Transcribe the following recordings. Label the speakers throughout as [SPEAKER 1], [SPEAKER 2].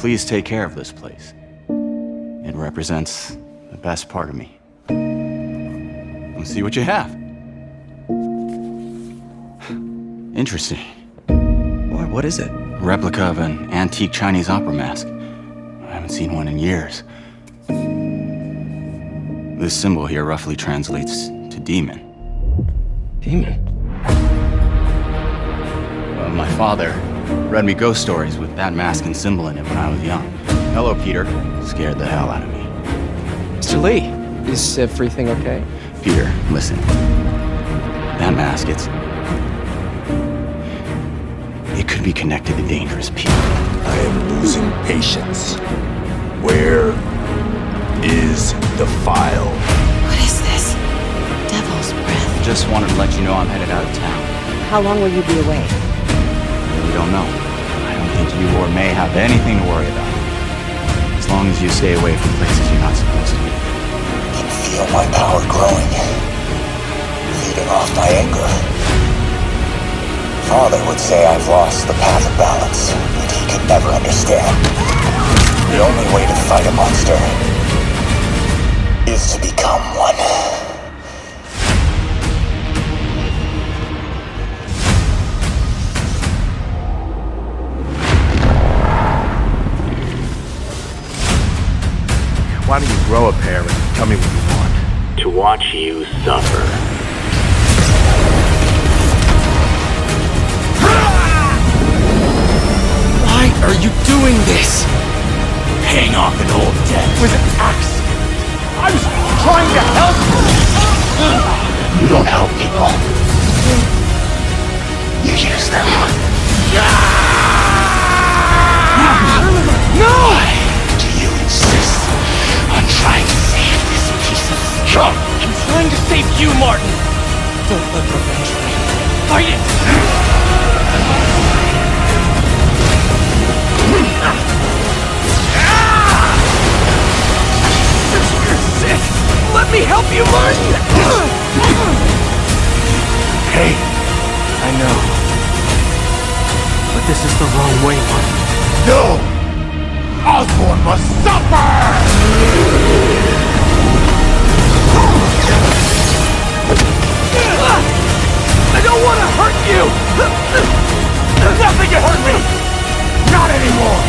[SPEAKER 1] Please take care of this place. It represents the best part of me. Let's see what you have. Interesting.
[SPEAKER 2] What, what is it?
[SPEAKER 1] Replica of an antique Chinese opera mask. I haven't seen one in years. This symbol here roughly translates to demon.
[SPEAKER 2] Demon?
[SPEAKER 1] Well, my father read me ghost stories with that mask and symbol in it when I was young. Hello, Peter. Scared the hell out of me.
[SPEAKER 2] Mr. Li, is everything okay?
[SPEAKER 1] Peter, listen. That mask, it's. It could be connected to dangerous people.
[SPEAKER 3] I am losing patience. Where is the file?
[SPEAKER 4] What is this? Devil's breath.
[SPEAKER 1] Just wanted to let you know I'm headed out of town.
[SPEAKER 5] How long will you be away?
[SPEAKER 1] We don't know. I don't think you or May have anything to worry about. As long as you stay away from places you're not supposed to be.
[SPEAKER 3] can feel my power growing, feeding off my anger. Father would say I've lost the path of balance, but he could never understand. The only way to fight a monster
[SPEAKER 6] Why don't you grow a pair and tell me what you want?
[SPEAKER 7] To watch you suffer.
[SPEAKER 2] Why are you doing this?
[SPEAKER 3] Paying off an old debt.
[SPEAKER 6] With an axe! I was trying to help
[SPEAKER 3] you. You don't help to save
[SPEAKER 2] you, Martin! Don't let revenge win. Fight it! You're sick! Let me help you, Martin!
[SPEAKER 6] Hey,
[SPEAKER 2] I know. But this is the wrong way, Martin.
[SPEAKER 6] no!
[SPEAKER 2] Osborn don't want to hurt you!
[SPEAKER 6] Nothing can hurt me! Not anymore!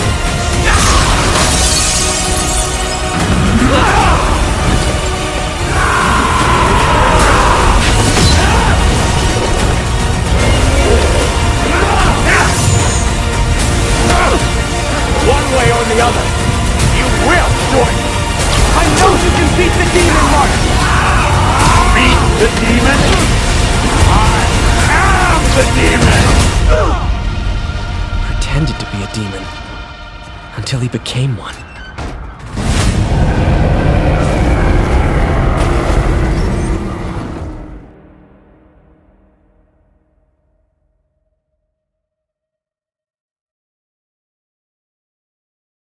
[SPEAKER 6] One way or the other, you will join me! I know you can beat the demon, Mark! Beat the demon? The demon!
[SPEAKER 2] Pretended to be a demon. Until he became one.